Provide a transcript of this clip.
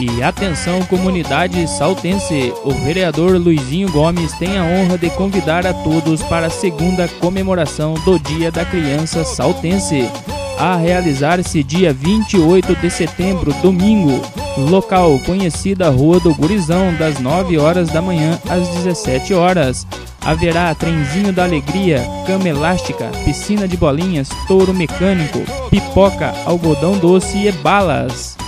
E atenção, comunidade saltense! O vereador Luizinho Gomes tem a honra de convidar a todos para a segunda comemoração do Dia da Criança Saltense, a realizar-se dia 28 de setembro, domingo. Local conhecida Rua do Gurizão, das 9 horas da manhã às 17 horas. Haverá trenzinho da alegria, cama elástica, piscina de bolinhas, touro mecânico, pipoca, algodão doce e balas.